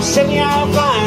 Send me out fine.